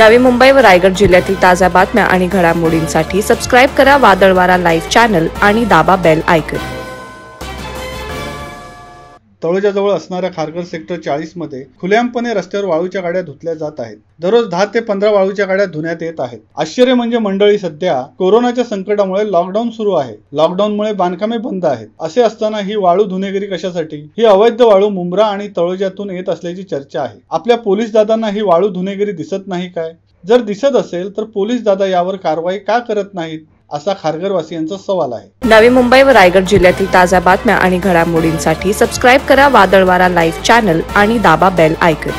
नवी मुंबई व रायगड जिल्ह्यातील ताज्या बातम्या आणि घडामोडींसाठी सबस्क्राईब करा वादळवारा लाईव्ह चॅनल आणि दाबा बेल आयकन तळोजाजवळ असणाऱ्या खारघर सेक्टर चाळीसमध्ये खुल्यांपणे खुलेआमपणे रस्त्यावर वाळूच्या गाड्या धुतल्या जात आहेत. दररोज दहा ते पंधरा वाळूच्या गाड्या धुण्यात येत आहेत. आश्चर्य म्हणजे मंडळी सध्या कोरोनाच्या संकटामुळे लॉकडाऊन सुरू आहे. लॉकडाऊनमुळे बांधकामे बंद आहेत. असे असताना ही वाळू धुणेगिरी कशासाठी? ही अवैध वाळू मुंब्रा आणि तळोजातून येत असल्याची चर्चा आहे. आपल्या पोलीस दादांना ही वाळू धुणेगिरी दिसत नाही काय? जर दिसत असेल तर पोलीस दादा यावर कारवाई का करत नाहीत? असा खारघरवासियांचा सवाल आहे. नवी मुंबई व रायगड जिल्ह्यातील ताज्या बातम्या आणि घडामोडींसाठी सबस्क्राईब करा वादळवारा लाईव्ह चॅनल आणि दाबा बेल आयकन